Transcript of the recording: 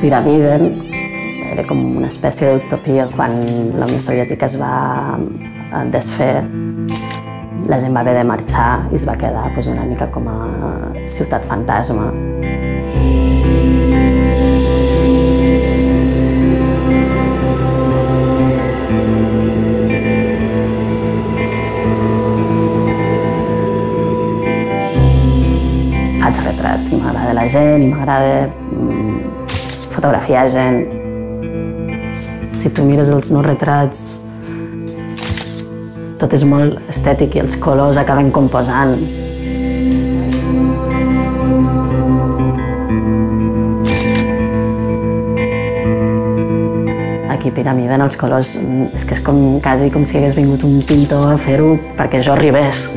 Piramiden era com una espècie d'utopia quan la Unió Soviètica es va eh, desfer. La gent va haver de marxar i es va quedar doncs, una mica com a ciutat fantasma. Faig retrat i m'agrada la gent i m'agrada mm, fotografiar gent. Si tu mires els meus retrats, tot és molt estètic i els colors acaben composant. Aquí piramiden els colors, mm, és que és com, quasi com si hagués vingut un pintor a fer-ho perquè jo arribés.